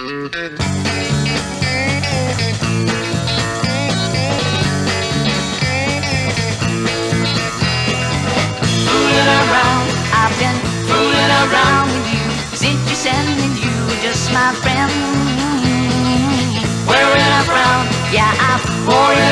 Fooling around, I've been fooling around with you were just my friend. Wearing a frown, yeah, I'm fooling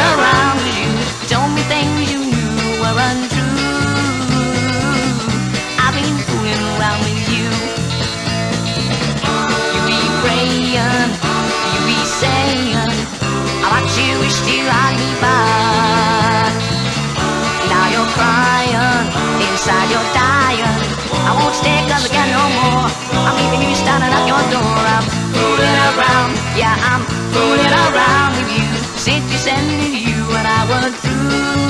yeah, I'm fooling around with you. Since you sent me to you and I was through.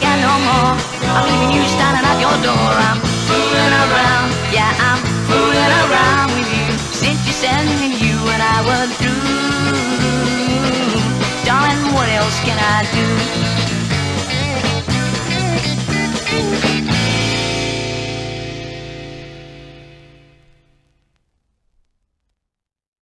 Got no more. I'm leaving you standing at your door. I'm fooling around, yeah, I'm fooling around with you. Since you sent me you and I was through. Darling, what else can I do?